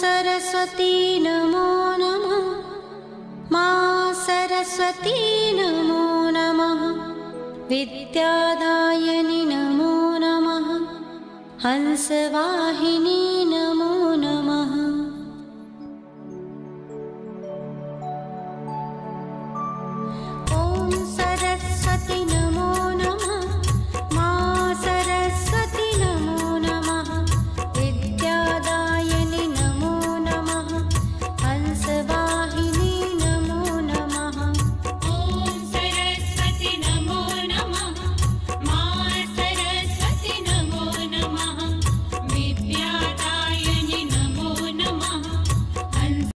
सरस्वती नमो नमः। मा सरस्वती नमो नमः। विद्यादायनी नमो नमः। हंसवाहिनी नमो